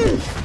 Woo!